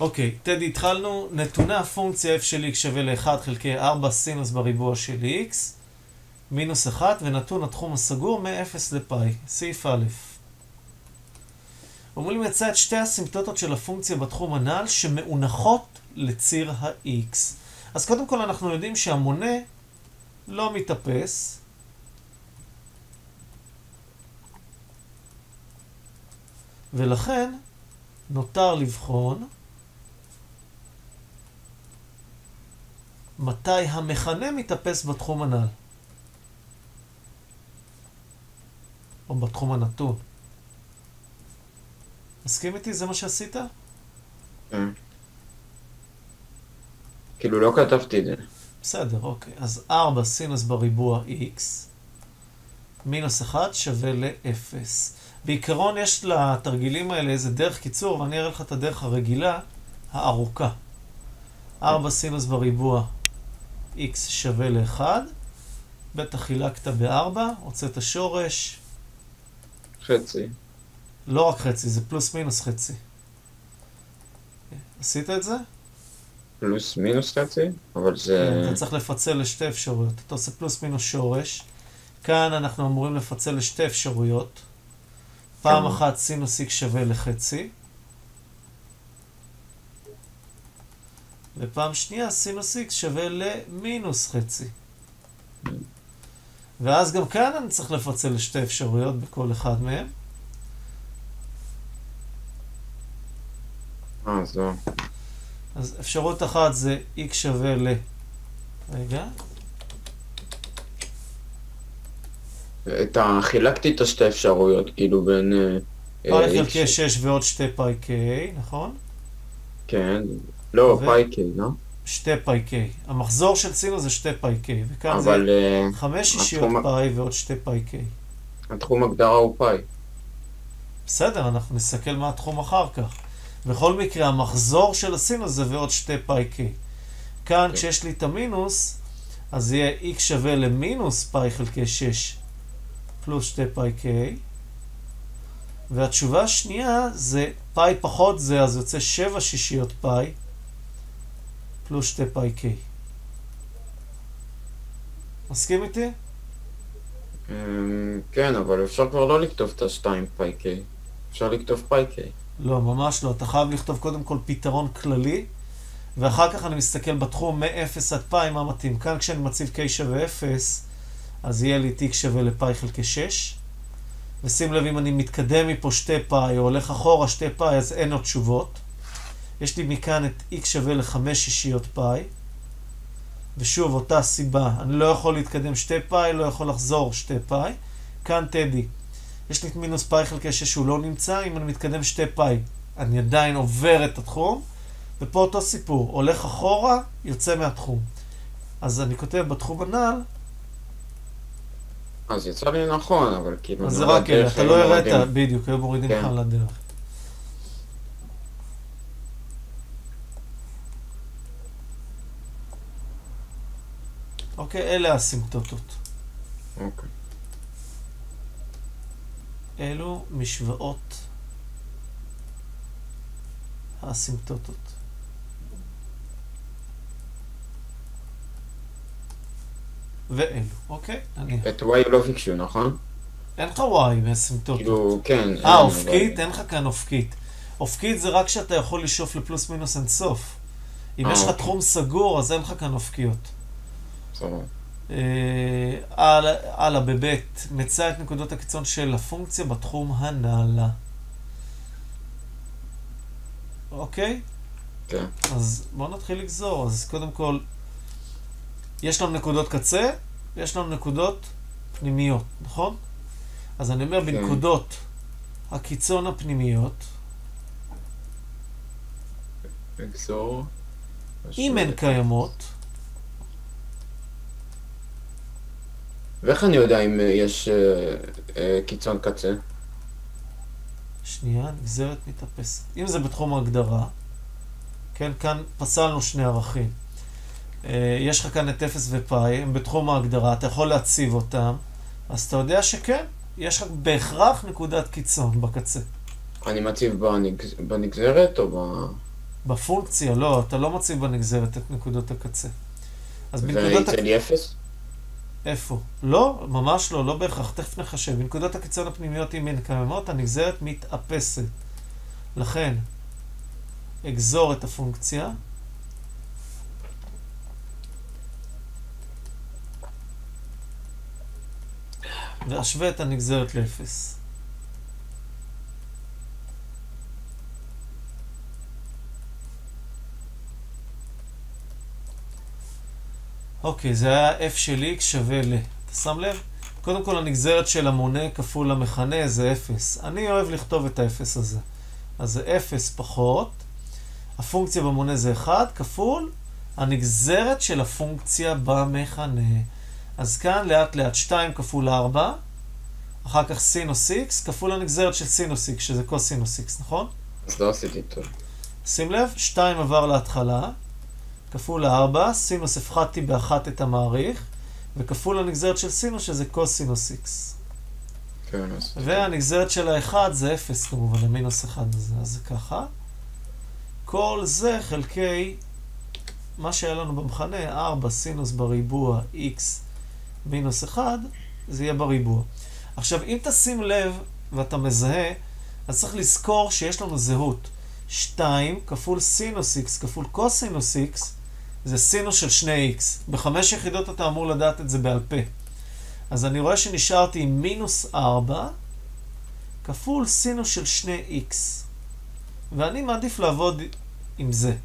אוקיי, טדי, התחלנו, נתוני הפונקציה f של x שווה ל-1 חלקי 4 סינוס בריבוע של x, מינוס 1, ונתון התחום הסגור מ-0 לפאי. סעיף א'. אומרים למצא את שתי הסימפטוטות של הפונקציה בתחום הנ"ל שמאונחות לציר ה-x. אז קודם כל אנחנו יודעים שהמונה לא מתאפס. ולכן נותר לבחון מתי המכנה מתאפס בתחום הנ"ל. או בתחום הנתון. מסכים איתי? זה מה שעשית? כן. כאילו לא כתבתי את זה. בסדר, אוקיי. אז 4 סינוס בריבוע x מינוס 1 שווה ל-0. בעיקרון יש לתרגילים האלה איזה דרך קיצור, ואני אראה לך את הדרך הרגילה, הארוכה. 4 סינוס בריבוע x שווה ל-1, בטח חילקת ב-4, הוצאת שורש. חצי. לא רק חצי, זה פלוס מינוס חצי. עשית את זה? פלוס מינוס חצי, אבל זה... אתה צריך לפצל לשתי אפשרויות. אתה עושה פלוס מינוס שורש. כאן אנחנו אמורים לפצל לשתי אפשרויות. פעם כן. אחת סינוס x שווה לחצי. ופעם שנייה סינוס x שווה למינוס חצי. ואז גם כאן אני צריך לפצל לשתי אפשרויות בכל אחד מהם. אה, זו. אז אפשרות אחת זה x שווה ל... רגע. את ה... חילקתי את השתי אפשרויות, כאילו בין... אה, אה, פאי חלקי 6 ועוד שתי פאי k, נכון? כן. לא, ו- פאי קיי, לא? שתי פאי k. המחזור של סינוס זה שתי פאי k, וכאן אבל זה אה, חמש שישיות התחום- פאי ועוד שתי פאי k. התחום הגדרה הוא פאי. בסדר, אנחנו נסתכל מה התחום אחר כך. בכל מקרה, המחזור של הסינוס זה ועוד שתי פאי k. כאן, כן. כשיש לי את המינוס, אז יהיה x שווה למינוס פאי חלקי 6 פלוס שתי פאי k. והתשובה השנייה זה פאי פחות זה, אז יוצא 7 שישיות פאי פלוס שתי פאי k. מסכים איתי? אה, כן, אבל אפשר כבר לא לכתוב את השתיים פאי קיי. אפשר לכתוב פאי קיי. לא, ממש לא. אתה חייב לכתוב קודם כל פתרון כללי, ואחר כך אני מסתכל בתחום מ-0 עד פאי מה מתאים. כאן כשאני מציב k שווה 0, אז יהיה לי t שווה לפאי חלקי 6. ושים לב, אם אני מתקדם מפה שתי פאי, או הולך אחורה שתי פאי, אז אין עוד תשובות. יש לי מכאן את x שווה ל-5 שישיות פאי. ושוב, אותה סיבה, אני לא יכול להתקדם שתי פאי, לא יכול לחזור שתי פאי. כאן טדי, יש לי את מינוס פאי חלקי 6 שהוא לא נמצא, אם אני מתקדם שתי פאי, אני עדיין עובר את התחום, ופה אותו סיפור, הולך אחורה, יוצא מהתחום. אז אני כותב בתחום הנ"ל, אז יצא לי נכון, אבל כאילו... אז זה לא רק אתה לא הראת. בדיוק, היו מורידים כן. לך על אוקיי, אלה הסימפטוטות. אוקיי. אלו משוואות האסימפטוטות. ואלו, אוקיי? אני... את וואי לא ביקשו, נכון? אין לך וואי באסימפטוטות. כאילו, כן. אה, אופקית? אין לך כאן אופקית. אופקית זה רק שאתה יכול לשאוף לפלוס מינוס אינסוף. אם אה, יש לך אוקיי. תחום סגור, אז אין לך כאן אופקיות. אה, הלאה, הלאה, בבית, מצא את נקודות הקיצון של הפונקציה בתחום הנ"ל. אוקיי? כן. אז בואו נתחיל לגזור. אז קודם כל, יש לנו נקודות קצה, ויש לנו נקודות פנימיות, נכון? אז אני אומר, כן. בנקודות הקיצון הפנימיות, לגזור. אם הן קיימות, ואיך אני יודע אם אה, יש אה, אה, קיצון קצה? שנייה, נגזרת מתאפסת. אם זה בתחום ההגדרה, כן, כאן פסלנו שני ערכים. יש לך כאן את 0 ופאי, הם בתחום ההגדרה, אתה יכול להציב אותם, אז אתה יודע שכן, יש לך בהכרח נקודת קיצון בקצה. אני מציב בנגז... בנגזרת או ב... בפונקציה, לא, אתה לא מציב בנגזרת את נקודות הקצה. אז בנקודות... ויצא לי אפס? איפה? לא, ממש לא, לא בהכרח, תכף נחשב. בנקודות הקיצון הפנימיות, אם הן קיימות, הנגזרת מתאפסת. לכן, אגזור את הפונקציה. ואשווה את הנגזרת לאפס. אוקיי, זה היה f של x שווה ל... אתה שם לב? קודם כל הנגזרת של המונה כפול המכנה זה 0. אני אוהב לכתוב את ה-0 הזה. אז זה 0 פחות, הפונקציה במונה זה 1, כפול הנגזרת של הפונקציה במכנה. אז כאן לאט לאט 2 כפול 4, אחר כך סינוס x כפול הנגזרת של סינוס x, שזה קוסינוס x, נכון? אז לא עשיתי טוב. שים לב, 2 עבר להתחלה, כפול 4, סינוס הפחדתי באחת את המעריך, וכפול הנגזרת של סינוס שזה קוסינוס x. כן, אז... והנגזרת של האחד זה 0 כמובן, המינוס 1 הזה, אז זה ככה. כל זה חלקי מה שהיה לנו במכנה, 4 סינוס בריבוע x מינוס 1, זה יהיה בריבוע. עכשיו, אם תשים לב ואתה מזהה, אז צריך לזכור שיש לנו זהות. 2 כפול סינוס x כפול קוסינוס x זה סינוס של 2x. בחמש יחידות אתה אמור לדעת את זה בעל פה. אז אני רואה שנשארתי עם מינוס 4 כפול סינוס של 2x. ואני מעדיף לעבוד עם זה.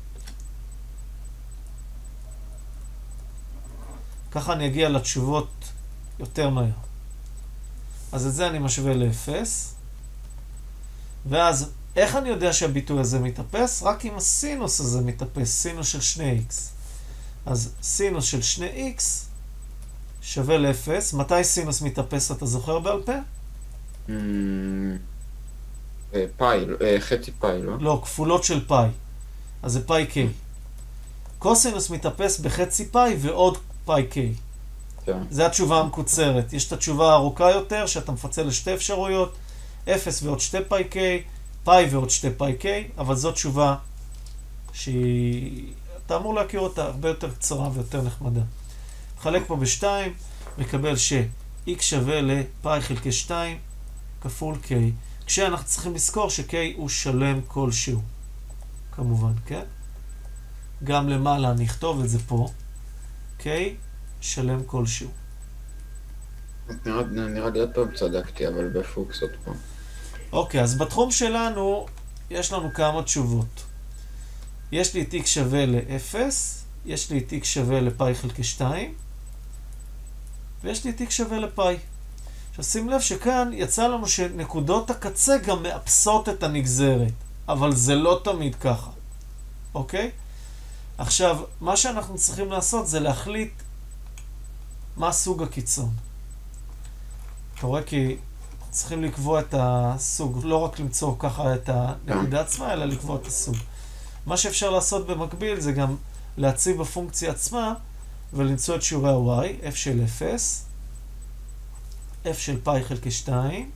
ככה אני אגיע לתשובות יותר מהר. אז את זה אני משווה ל-0. ואז, איך אני יודע שהביטוי הזה מתאפס? רק אם הסינוס הזה מתאפס, סינוס של 2x. אז סינוס של 2x שווה ל-0. מתי סינוס מתאפס, אתה זוכר בעל פה? אה, פאי, אה, חצי פאי, לא? לא, כפולות של פאי. אז זה פאי k. קוסינוס מתאפס בחצי פאי ועוד פאי k. כן. זו התשובה המקוצרת. יש את התשובה הארוכה יותר, שאתה מפצל לשתי אפשרויות, 0 ועוד 2 פאי k, פאי ועוד 2 פאי k, אבל זו תשובה שהיא... אתה אמור להכיר אותה הרבה יותר קצרה ויותר נחמדה. נחלק פה ב-2, מקבל ש-x שווה לפאי חלקי 2 כפול k, כשאנחנו צריכים לזכור ש-k הוא שלם כלשהו, כמובן, כן? גם למעלה אני אכתוב את זה פה, k שלם כלשהו. נראה, נראה לי עוד פעם צדקתי, אבל בפוקס עוד פעם. אוקיי, אז בתחום שלנו יש לנו כמה תשובות. יש לי את x שווה ל-0, יש לי את x שווה לפאי חלקי 2, ויש לי את x שווה לפאי. עכשיו שים לב שכאן יצא לנו שנקודות הקצה גם מאפסות את הנגזרת, אבל זה לא תמיד ככה, אוקיי? עכשיו, מה שאנחנו צריכים לעשות זה להחליט מה סוג הקיצון. אתה רואה כי צריכים לקבוע את הסוג, לא רק למצוא ככה את הנקודה עצמה, אלא לקבוע את הסוג. מה שאפשר לעשות במקביל זה גם להציב בפונקציה עצמה ולמצוא את שיעורי ה-y, f של 0, f של פאי חלקי 2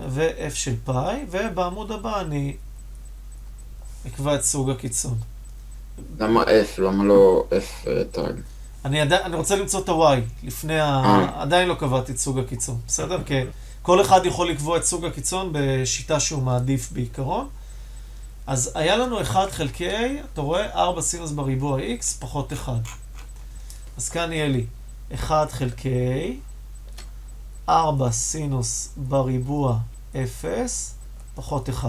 ו-f של פאי, ובעמוד הבא אני אקבע את סוג הקיצון. למה F? למה לא F אה, טאג? אני, עדי, אני רוצה למצוא את ה-y, לפני ה... אה. עדיין לא קבעתי את סוג הקיצון, בסדר? כי כל אחד יכול לקבוע את סוג הקיצון בשיטה שהוא מעדיף בעיקרון. אז היה לנו 1 חלקי, אתה רואה? 4 סינוס בריבוע x פחות 1. אז כאן יהיה לי 1 חלקי 4 סינוס בריבוע 0 פחות 1.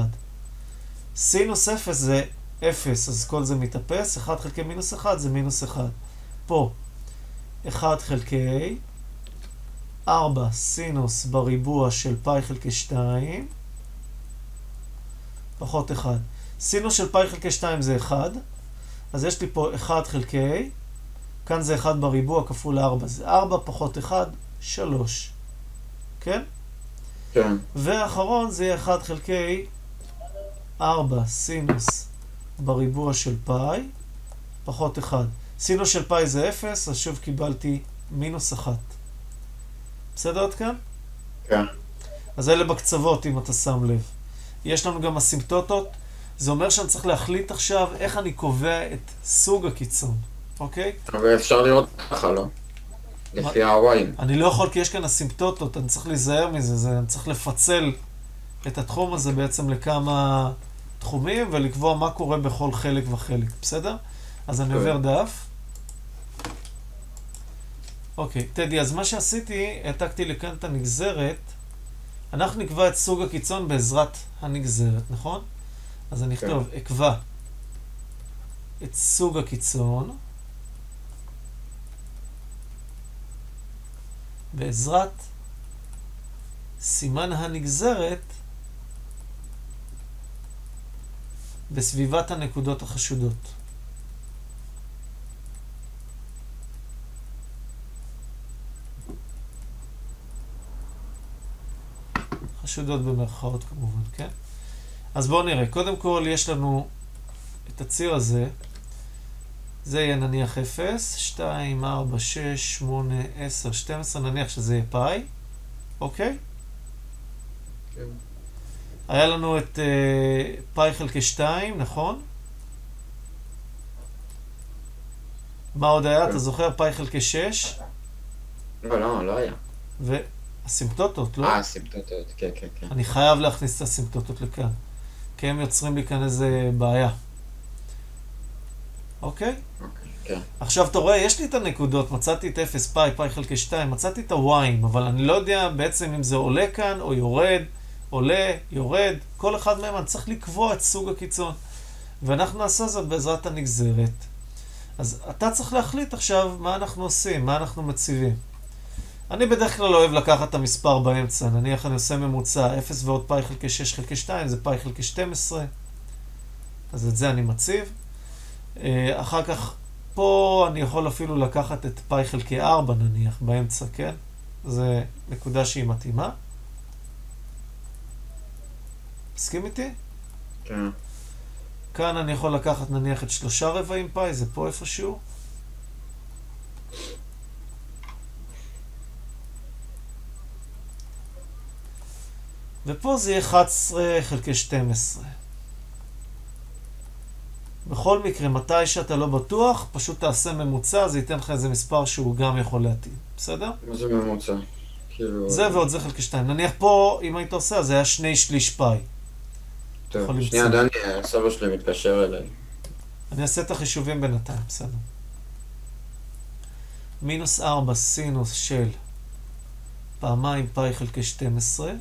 סינוס 0 זה 0, אז כל זה מתאפס. 1 חלקי מינוס 1 זה מינוס 1. פה 1 חלקי 4 סינוס בריבוע של פאי חלקי 2 פחות 1. סינוס של פאי חלקי 2 זה 1, אז יש לי פה 1 חלקי, כאן זה 1 בריבוע כפול 4, זה 4 פחות 1, 3. כן? כן. והאחרון זה יהיה 1 חלקי 4 סינוס בריבוע של פאי פחות 1. סינוס של פאי זה 0, אז שוב קיבלתי מינוס 1. בסדר עד כאן? כן. אז אלה בקצוות, אם אתה שם לב. יש לנו גם אסימפטוטות. זה אומר שאני צריך להחליט עכשיו איך אני קובע את סוג הקיצון, אוקיי? אבל אפשר לראות ככה, לא? לפי הוואים. אני לא יכול כי יש כאן אסימפטוטות, אני צריך להיזהר מזה, זה, אני צריך לפצל את התחום הזה בעצם לכמה תחומים ולקבוע מה קורה בכל חלק וחלק, בסדר? אז אני כן. עובר דף. אוקיי, טדי, אז מה שעשיתי, העתקתי לכאן את הנגזרת. אנחנו נקבע את סוג הקיצון בעזרת הנגזרת, נכון? אז אני כן. אכתוב, אקבע את סוג הקיצון בעזרת סימן הנגזרת בסביבת הנקודות החשודות. חשודות במרכאות כמובן, כן? אז בואו נראה. קודם כל יש לנו את הציר הזה. זה יהיה נניח 0, 2, 4, 6, 8, 10, 12, נניח שזה יהיה פאי, אוקיי? כן. היה לנו את אה, פאי חלקי 2, נכון? מה עוד היה? כן. אתה זוכר? פאי חלקי 6, לא, לא, לא היה. והסימפטוטות, לא? אה, סימפטוטות, כן, כן, כן. אני חייב להכניס את הסימפטוטות לכאן, כי הם יוצרים לי כאן איזה בעיה. אוקיי? אוקיי, כן. עכשיו אתה רואה, יש לי את הנקודות, מצאתי את 0 פאי, פאי חלקי 2, מצאתי את הוויים, אבל אני לא יודע בעצם אם זה עולה כאן או יורד, עולה, יורד, כל אחד מהם אני צריך לקבוע את סוג הקיצון. ואנחנו נעשה זאת בעזרת הנגזרת. אז אתה צריך להחליט עכשיו מה אנחנו עושים, מה אנחנו מציבים. אני בדרך כלל אוהב לקחת את המספר באמצע, נניח אני עושה ממוצע 0 ועוד פאי חלקי 6 חלקי 2, זה פאי חלקי 12, אז את זה אני מציב. אה, אחר כך פה אני יכול אפילו לקחת את פאי חלקי 4 נניח, באמצע, כן? זה נקודה שהיא מתאימה. מסכים איתי? כן. כאן אני יכול לקחת נניח את שלושה רבעים פאי, זה פה איפשהו. ופה זה יהיה 11 חלקי 12. בכל מקרה, מתי שאתה לא בטוח, פשוט תעשה ממוצע, זה ייתן לך איזה מספר שהוא גם יכול להתאים, בסדר? מה זה ממוצע? כאילו... זה ועוד זה חלקי 2. נניח פה, אם היית עושה, זה היה שני שליש פאי. טוב, שנייה. דני, הסבא שלי מתקשר אליי. אני אעשה את החישובים בינתיים, בסדר. מינוס 4 סינוס של פעמיים פאי חלקי 12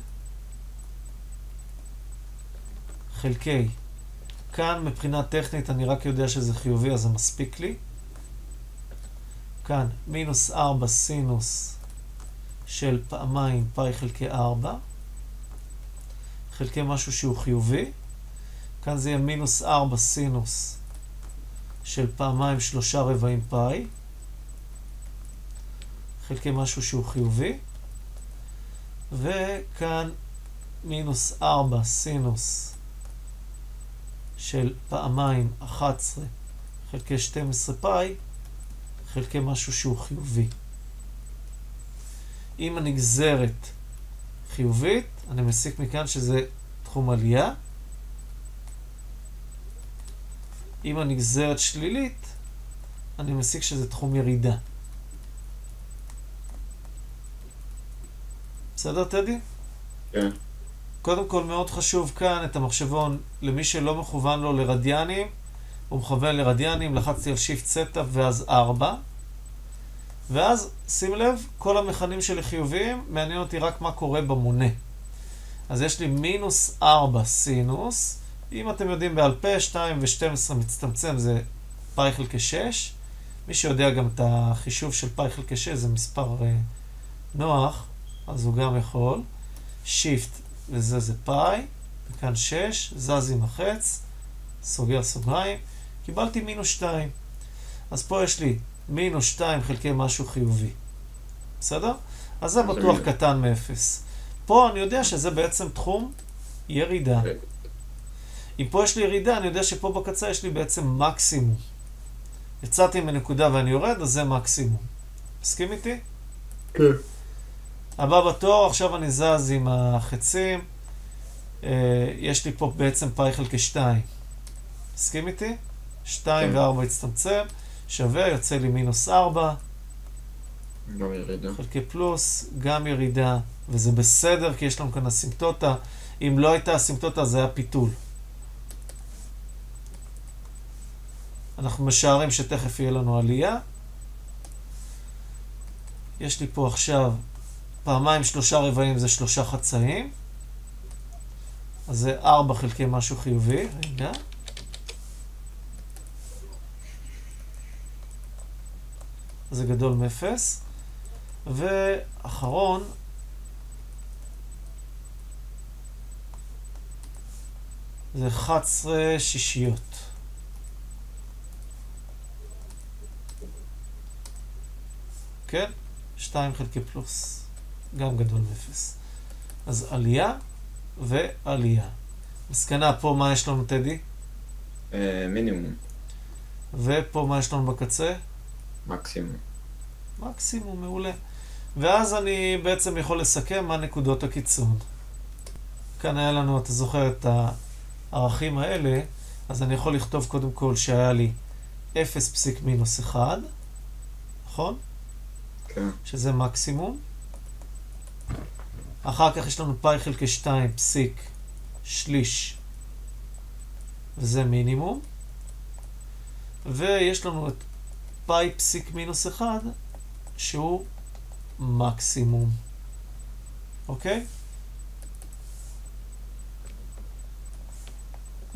חלקי, כאן מבחינה טכנית אני רק יודע שזה חיובי אז זה מספיק לי. כאן מינוס 4 סינוס של פעמיים פאי חלקי 4 חלקי משהו שהוא חיובי. כאן זה יהיה מינוס 4 סינוס של פעמיים שלושה רבעים פאי, חלקי משהו שהוא חיובי, וכאן מינוס 4 סינוס של פעמיים 11 חלקי 12 פאי, חלקי משהו שהוא חיובי. אם הנגזרת חיובית, אני מסיק מכאן שזה תחום עלייה. אם הנגזרת שלילית, אני מסיק שזה תחום ירידה. בסדר, טדי? כן. קודם כל, מאוד חשוב כאן את המחשבון, למי שלא מכוון לו לרדיאנים, הוא מכוון לרדיאנים, לחצתי על shift setup ואז 4. ואז, שים לב, כל המכנים שלי חיוביים, מעניין אותי רק מה קורה במונה. אז יש לי מינוס 4 סינוס, אם אתם יודעים בעל פה, 2 ו-12 מצטמצם זה פאי חלקי 6. מי שיודע גם את החישוב של פאי חלקי 6 זה מספר uh, נוח, אז הוא גם יכול. shift וזה זה פאי, וכאן 6, זז עם החץ, סוגר סוגריים, קיבלתי מינוס 2. אז פה יש לי מינוס 2 חלקי משהו חיובי. בסדר? אז זה בטוח. קטן מ-0. פה אני יודע שזה בעצם תחום ירידה. כן. אם פה יש לי ירידה, אני יודע שפה בקצה יש לי בעצם מקסימום. יצאתי מנקודה ואני יורד, אז זה מקסימום. מסכים איתי? כן. הבא בתור, עכשיו אני זז עם החצים. אה, יש לי פה בעצם פאי חלקי 2. מסכים איתי? 2 כן. ו-4 הצטמצם, שווה, יוצא לי מינוס 4, גם ירידה. חלקי פלוס, גם ירידה, וזה בסדר כי יש לנו כאן אסימפטוטה. אם לא הייתה אסימפטוטה זה היה פיתול. אנחנו משערים שתכף יהיה לנו עלייה. יש לי פה עכשיו פעמיים שלושה רבעים זה שלושה חצאים. אז זה ארבע חלקי משהו חיובי. רגע. זה גדול מאפס. ואחרון, זה 11 שישיות. כן? 2 חלקי פלוס. גם גדול מאפס. אז עלייה ועלייה. מסקנה, פה מה יש לנו, טדי? אה, מינימום, ופה מה יש לנו בקצה? מקסימום. מקסימום, מעולה. ואז אני בעצם יכול לסכם מה נקודות הקיצון. כאן היה לנו, אתה זוכר את הערכים האלה, אז אני יכול לכתוב קודם כל שהיה לי 0 פסיק מינוס 1, נכון? כן. שזה מקסימום. אחר כך יש לנו פאי חלקי 2 פסיק שליש, וזה מינימום. ויש לנו את פאי פסיק מינוס 1, שהוא מקסימום. אוקיי?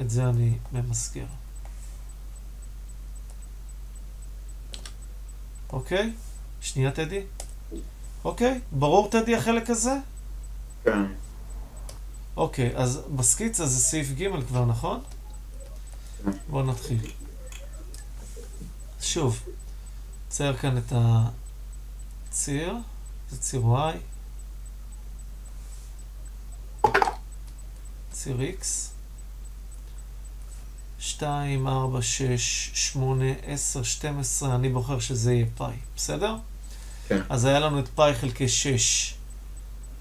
את זה אני ממסגר. אוקיי? שנייה, טדי. אוקיי, ברור, טדי, החלק הזה? כן. אוקיי, אז בסקיצה זה סעיף ג' כבר, נכון? כן. בואו נתחיל. שוב, צייר כאן את הציר, זה ציר Y, ציר X, 2, 4, 6, 8, 10, 12, אני בוחר שזה יהיה פאי, בסדר? כן. אז היה לנו את פאי חלקי 6,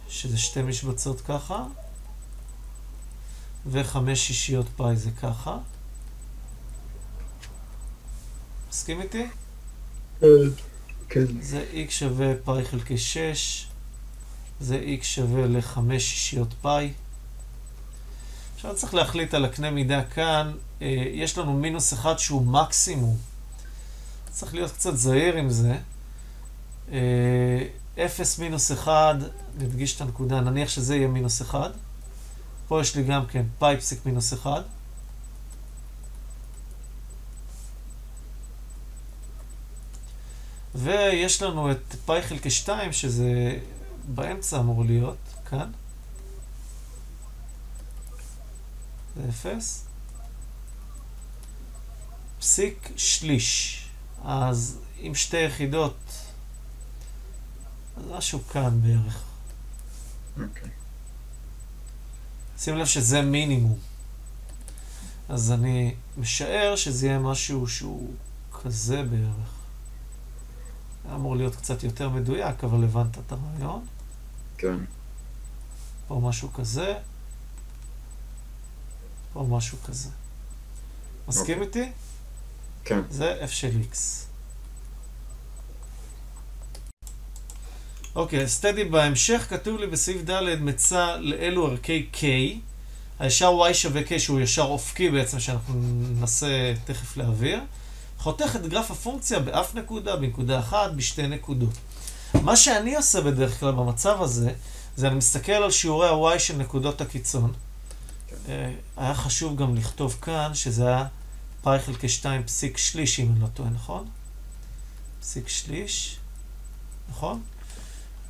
שזה שתי משבצות ככה, וחמש שישיות פאי זה ככה. מסכים איתי? כן. זה x שווה פאי חלקי 6, זה x שווה ל-5 שישיות פאי. עכשיו צריך להחליט על הקנה מידה כאן, אה, יש לנו מינוס 1 שהוא מקסימום. צריך להיות קצת זהיר עם זה. אה, 0 מינוס 1, נדגיש את הנקודה, נניח שזה יהיה מינוס 1. פה יש לי גם כן פאי פסיק מינוס 1. ויש לנו את פאי חלקי 2, שזה באמצע אמור להיות, כאן. זה 0. פסיק שליש. אז עם שתי יחידות, משהו כאן בערך. אוקיי. שים לב שזה מינימום. אז אני משער שזה יהיה משהו שהוא כזה בערך. אמור להיות קצת יותר מדויק, אבל הבנת את הרעיון. כן. פה משהו כזה. פה משהו כזה. מסכים אוקיי. איתי? כן. זה f של x. אוקיי, אז תדעי, בהמשך כתוב לי בסעיף ד' מצא לאלו ערכי k, הישר y שווה k שהוא ישר אופקי בעצם, שאנחנו ננסה תכף להעביר, חותך את גרף הפונקציה באף נקודה, בנקודה אחת, בשתי נקודות. מה שאני עושה בדרך כלל במצב הזה, זה אני מסתכל על שיעורי ה-y של נקודות הקיצון. אה, היה חשוב גם לכתוב כאן שזה היה פאי חלקי 2 פסיק שליש, אם אני לא טועה, נכון? פסיק שליש, נכון?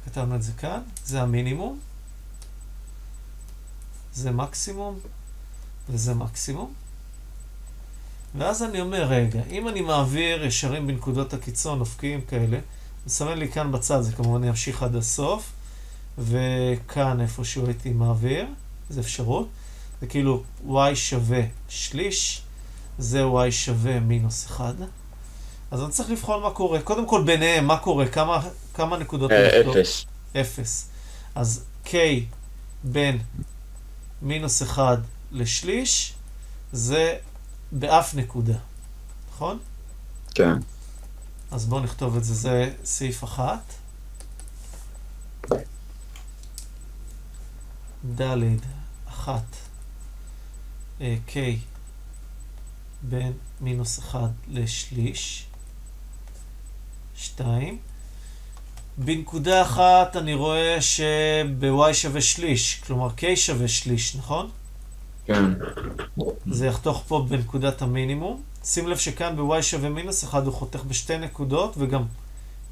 כתבנו את זה כאן, זה המינימום, זה מקסימום, וזה מקסימום. ואז אני אומר, רגע, אם אני מעביר ישרים בנקודות הקיצון, אופקיים כאלה, מסמן לי כאן בצד, זה כמובן ימשיך עד הסוף, וכאן איפשהו הייתי מעביר, זו אפשרות. זה כאילו y שווה שליש, זה y שווה מינוס 1. אז אני צריך לבחון מה קורה. קודם כל ביניהם, מה קורה? כמה, כמה נקודות? אה, הולכות? אפס. אפס. אז k בין מינוס 1 לשליש, זה באף נקודה, נכון? כן. אז בואו נכתוב את זה, זה סעיף אחת. ד' אחת אה, K בין מינוס אחד לשליש. שתיים. בנקודה אחת אני רואה שב-y שווה שליש, כלומר k שווה שליש, נכון? כן. זה יחתוך פה בנקודת המינימום. שים לב שכאן ב-y שווה מינוס 1 הוא חותך בשתי נקודות, וגם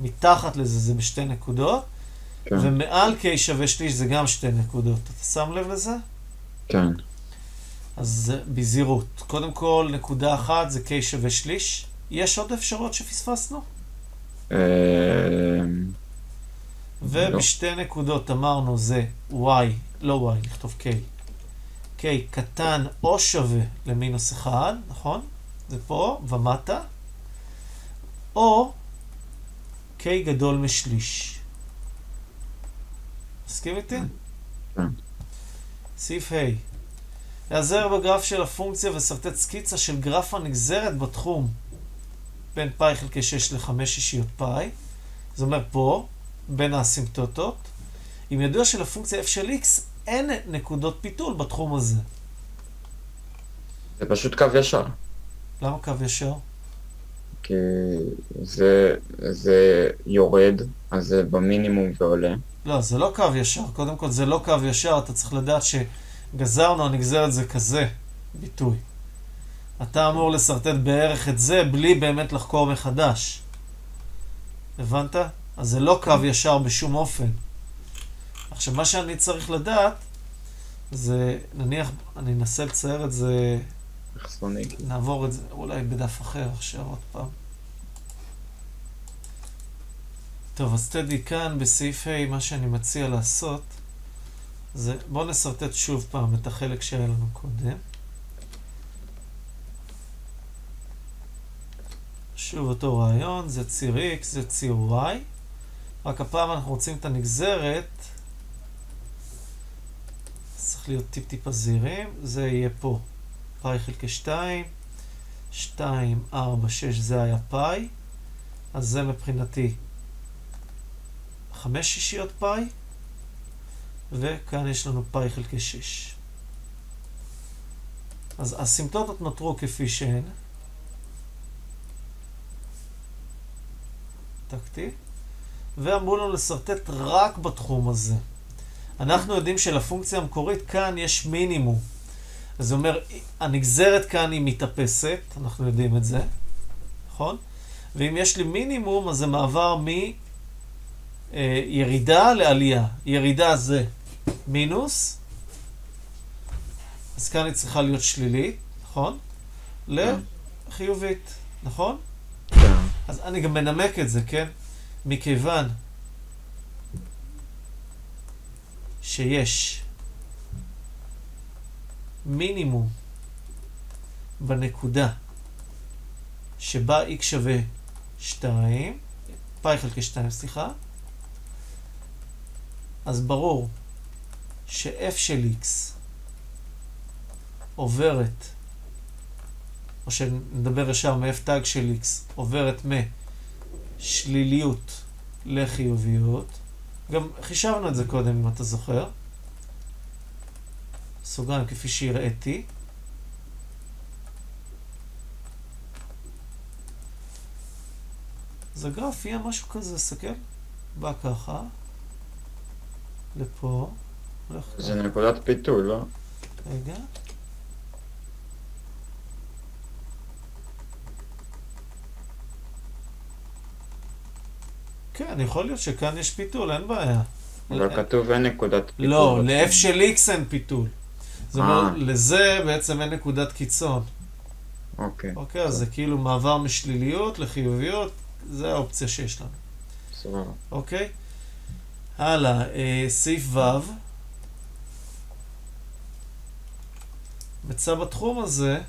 מתחת לזה זה בשתי נקודות, כן. ומעל k שווה שליש זה גם שתי נקודות. אתה שם לב לזה? כן. אז זה בזהירות. קודם כל, נקודה אחת זה k שווה שליש. יש עוד אפשרויות שפספסנו? ובשתי נקודות אמרנו זה y, לא y, נכתוב k. k קטן או שווה למינוס 1, נכון? זה פה ומטה. או k גדול משליש. מסכים איתי? כן. סעיף ה' להיעזר בגרף של הפונקציה ושרטט סקיצה של גרף הנגזרת בתחום בין פאי חלקי 6 ל-5 שישיות פאי. זה אומר פה, בין האסימפטוטות. אם ידוע שלפונקציה f של x אין נקודות פיתול בתחום הזה. זה פשוט קו ישר. למה קו ישר? כי זה, זה יורד, אז זה במינימום ועולה. לא, זה לא קו ישר. קודם כל, זה לא קו ישר, אתה צריך לדעת שגזרנו, הנגזרת זה כזה ביטוי. אתה אמור לשרטט בערך את זה בלי באמת לחקור מחדש. הבנת? אז זה לא קו ישר בשום אופן. עכשיו, מה שאני צריך לדעת, זה, נניח, אני אנסה לצייר את זה. נעבור את זה אולי בדף אחר עכשיו עוד פעם. טוב, אז טדי כאן בסעיף ה', מה שאני מציע לעשות, זה, בואו נשרטט שוב פעם את החלק שהיה לנו קודם. שוב אותו רעיון, זה ציר x, זה ציר y. רק הפעם אנחנו רוצים את הנגזרת. צריך להיות טיפ-טיפה זהירים. זה יהיה פה פאי חלקי 2, 2, 4, 6, זה היה פאי. אז זה מבחינתי 5 שישיות פאי. וכאן יש לנו פאי חלקי 6. אז הסימפטוטות נותרו כפי שהן. העתקתי, ואמרו לנו לשרטט רק בתחום הזה. אנחנו יודעים שלפונקציה המקורית כאן יש מינימום. זה אומר, הנגזרת כאן היא מתאפסת, אנחנו יודעים את זה, נכון? ואם יש לי מינימום, אז זה מעבר מירידה לעלייה. ירידה זה מינוס, אז כאן היא צריכה להיות שלילית, נכון? לחיובית, נכון? כן. אז אני גם מנמק את זה, כן? מכיוון שיש מינימום בנקודה שבה x שווה 2, פאי חלקי 2, סליחה, אז ברור ש-f של x עוברת או שנדבר ישר מ-f תג של x, עוברת משליליות לחיוביות. גם חישבנו את זה קודם, אם אתה זוכר. סוגריים כפי שהראיתי. אז הגרף יהיה משהו כזה, סתכל. בא ככה, לפה, הולך זה נקודת פיתול, לא? רגע. כן, יכול להיות שכאן יש פיתול, אין בעיה. אבל כתוב אין נקודת פיתול. לא. ל-F של X אין פיתול. זאת אה. אומרת, לזה בעצם אין נקודת קיצון. אוקיי, אוקיי, אז זה כאילו מעבר משליליות לחיוביות, זה האופציה שיש לנו. סבבה. אוקיי? הלאה, אה, סעיף ו'. מצא בתחום הזה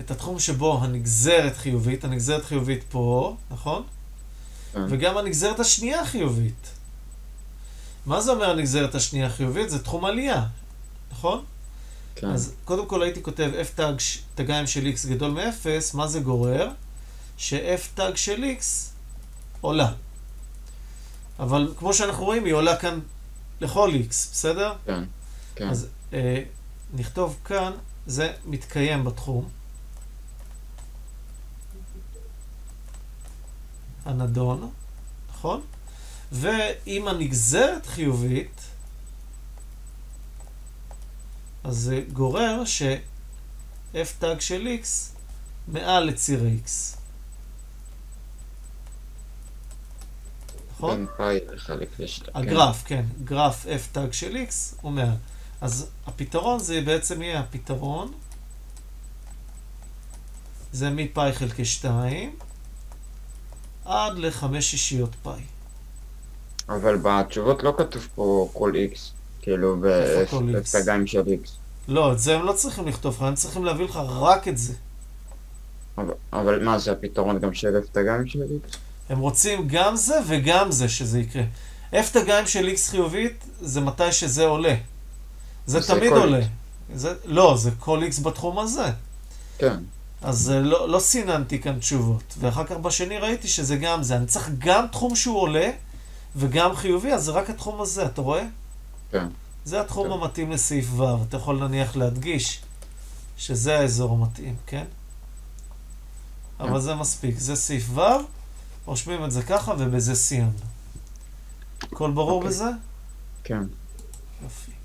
את התחום שבו הנגזרת חיובית, הנגזרת חיובית פה, נכון? כן. וגם הנגזרת השנייה חיובית. מה זה אומר הנגזרת השנייה חיובית? זה תחום עלייה, נכון? כן. אז קודם כל הייתי כותב f תג, תגיים של x גדול מ-0, מה זה גורר? ש-f תג של x עולה. אבל כמו שאנחנו רואים, היא עולה כאן לכל x, בסדר? כן. כן. אז אה, נכתוב כאן, זה מתקיים בתחום. הנדון, נכון? ואם הנגזרת חיובית, אז זה גורר ש-f תג של x מעל לציר ה-x. נכון? לחלק לשתיים. הגרף, כן, גרף f תג של x הוא מעל. אז הפתרון זה בעצם יהיה הפתרון, זה מפאי חלקי 2 עד לחמש שישיות פאי. אבל בתשובות לא כתוב פה כל x, כאילו? בפתגיים של x. לא, את זה הם לא צריכים לכתוב לך, הם צריכים להביא לך רק את זה. אבל- אבל מה, זה הפתרון גם של הפתגיים של x? הם רוצים גם זה וגם זה שזה יקרה. f תגיים של x חיובית זה מתי שזה עולה. זה תמיד עולה. זה, לא, זה כל x בתחום הזה. כן. אז אה, לא, לא סיננתי כאן תשובות. ואחר כך בשני ראיתי שזה גם זה. אני צריך גם תחום שהוא עולה וגם חיובי, אז זה רק התחום הזה, אתה רואה? כן. זה התחום כן. המתאים לסעיף ו'. אתה יכול נניח להדגיש שזה האזור המתאים, כן? אבל כן. זה מספיק. זה סעיף ו', רושמים את זה ככה ובזה סיימנו. הכל ברור אוקיי. בזה? כן. יופי.